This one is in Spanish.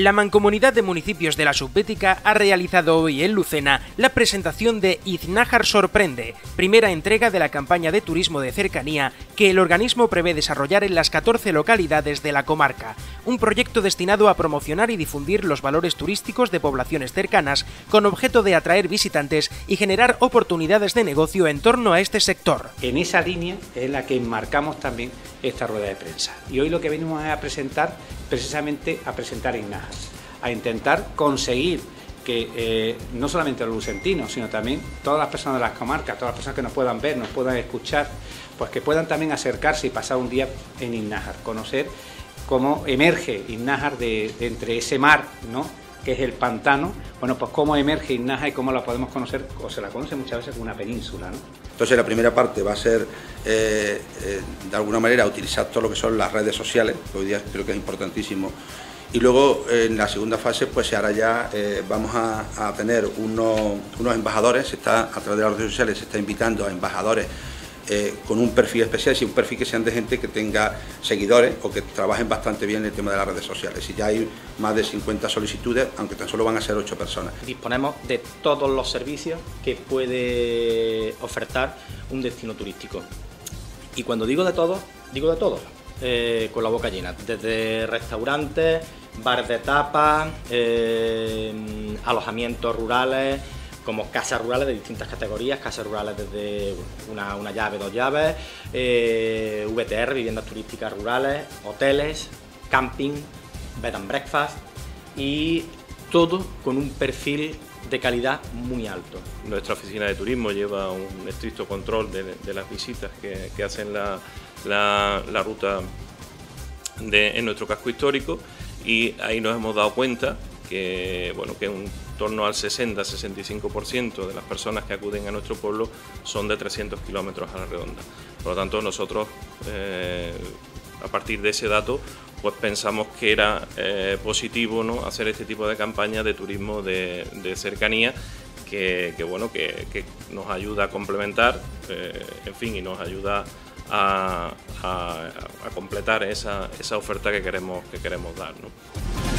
La Mancomunidad de Municipios de la Subbética ha realizado hoy en Lucena la presentación de Iznájar Sorprende, primera entrega de la campaña de turismo de cercanía que el organismo prevé desarrollar en las 14 localidades de la comarca, un proyecto destinado a promocionar y difundir los valores turísticos de poblaciones cercanas con objeto de atraer visitantes y generar oportunidades de negocio en torno a este sector. En esa línea es la que enmarcamos también esta rueda de prensa. Y hoy lo que venimos a presentar, precisamente a presentar Iznájar a intentar conseguir que eh, no solamente los lucentinos, sino también todas las personas de las comarcas, todas las personas que nos puedan ver, nos puedan escuchar, pues que puedan también acercarse y pasar un día en Innájar, conocer cómo emerge Innájar de, entre ese mar, ¿no? que es el pantano, bueno, pues cómo emerge Innájar y cómo la podemos conocer, o se la conoce muchas veces como una península. ¿no? Entonces la primera parte va a ser, eh, eh, de alguna manera, utilizar todo lo que son las redes sociales, que hoy día creo que es importantísimo y luego en la segunda fase pues ahora ya eh, vamos a, tener unos, embajadores, está, a través de las redes sociales se está invitando a embajadores eh, con un perfil especial, y un perfil que sean de gente que tenga seguidores o que trabajen bastante bien el tema de las redes sociales. Y ya hay más de 50 solicitudes, aunque tan solo van a ser 8 personas. Disponemos de todos los servicios que puede ofertar un destino turístico. Y cuando digo de todos, digo de todos, eh, con la boca llena, desde restaurantes, bar de tapas, eh, alojamientos rurales, como casas rurales de distintas categorías, casas rurales desde una, llave, dos llaves, eh, VTR, viviendas turísticas rurales, hoteles, camping, bed and breakfast y todo con un perfil de calidad muy alto. Nuestra oficina de turismo lleva un estricto control de, las visitas que, hacen la, ruta en nuestro casco histórico y ahí nos hemos dado cuenta que, bueno, que un torno al 60-65% de las personas que acuden a nuestro pueblo son de 300 kilómetros a la redonda. Por lo tanto, nosotros, eh, a partir de ese dato, pues pensamos que era eh, positivo ¿no? hacer este tipo de campaña de turismo de, cercanía que, bueno, que, nos ayuda a complementar, eh, en fin, y nos ayuda a, completar esa, esa, oferta que queremos, que queremos dar. ¿no?